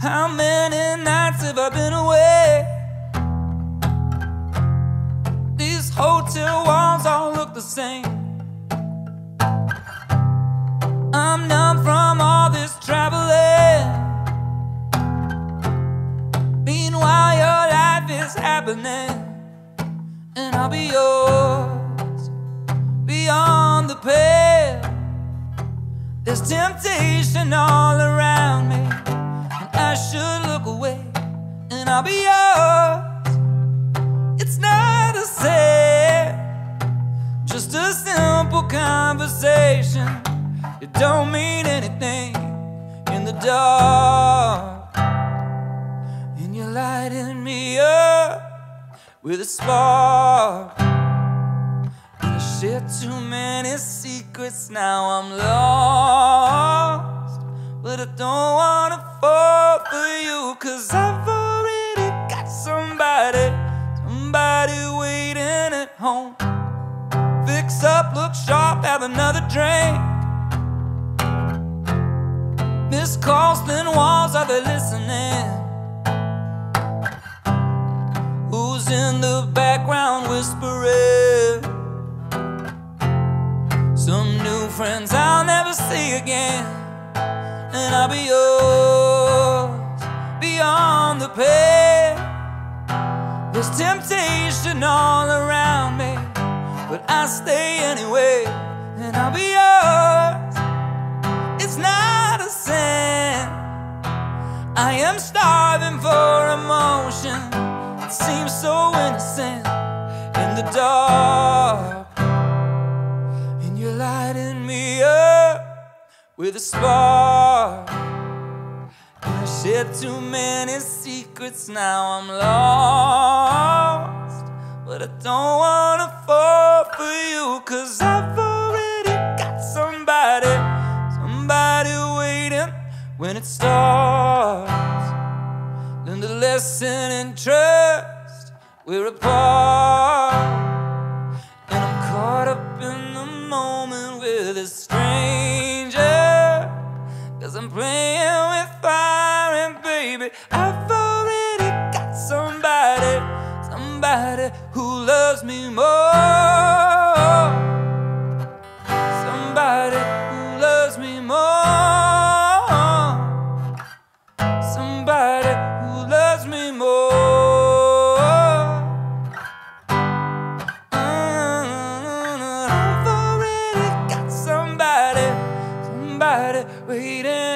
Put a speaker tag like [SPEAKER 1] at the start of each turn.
[SPEAKER 1] How many nights have I been away? These hotel walls all look the same. I'm numb from all this traveling. Meanwhile, your life is happening, and I'll be yours beyond the pale. There's temptation all around me, I should look away, and I'll be yours. It's not a sale, just a simple conversation. It don't mean anything in the dark, and you're lighting me up with a spark. I share too many secrets, now I'm lost. Home. Fix up, look sharp, have another drink. Miss calls, thin walls, are they listening? Who's in the background whispering? Some new friends I'll never see again. And I'll be yours beyond the pale. There's temptation all around me, but I stay anyway. And I'll be yours. It's not a sin. I am starving for emotion. It seems so innocent in the dark. And you're lighting me up with a spark. And I share too many secrets, now I'm lost. But I don't wanna fall for you, cause I've already got somebody, somebody waiting when it starts. Learn the lesson in trust, we're apart. And I'm caught up in the moment with a stranger. baby. I've already got somebody, somebody who loves me more. Somebody who loves me more. Somebody who loves me more. Mm, I've already got somebody, somebody waiting.